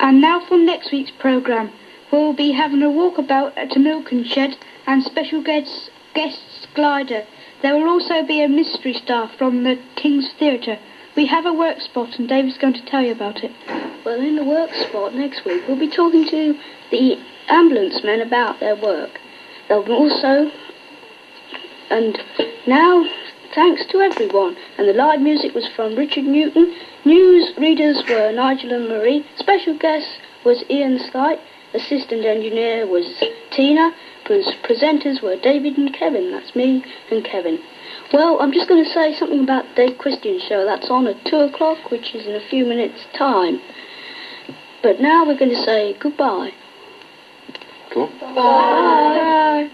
And now for next week's programme. We'll be having a walkabout at the Milken Shed and special guests, guests Glider. There will also be a mystery star from the King's Theatre. We have a work spot and David's going to tell you about it. Well, in the work spot next week, we'll be talking to the ambulance men about their work. They'll also... And now thanks to everyone. And the live music was from Richard Newton. News readers were Nigel and Marie. Special guest was Ian Stipe. Assistant engineer was Tina. Pres- presenters were David and Kevin. That's me and Kevin. Well, I'm just going to say something about the Dave Christian show. That's on at 2 o'clock, which is in a few minutes' time. But now we're going to say goodbye. Cool. Bye.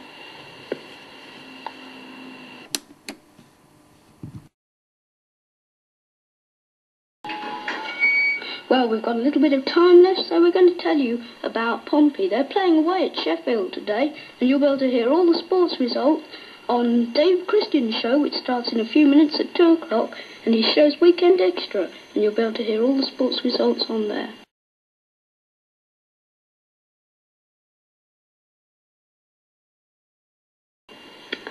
Well, we've got a little bit of time left, so we're going to tell you about Pompey. They're playing away at Sheffield today, and you'll be able to hear all the sports results on Dave Christian's show, which starts in a few minutes at 2 o'clock, and he shows Weekend Extra, and you'll be able to hear all the sports results on there.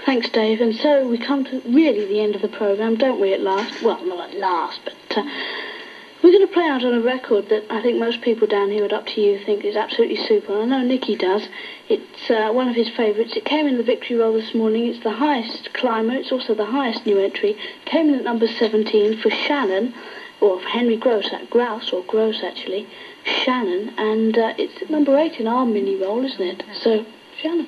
Thanks, Dave. And so we come to really the end of the programme, don't we, at last? Well, not at last, but uh, we're going to play out on a record that I think most people down here at Up to You think is absolutely super. I know Nicky does. It's uh, one of his favourites. It came in the victory roll this morning. It's the highest climber. It's also the highest new entry. Came in at number 17 for Shannon, or for Henry Gross, uh, Grouse, or Gross actually. Shannon, and uh, it's number 8 in our mini roll, isn't it? So, Shannon.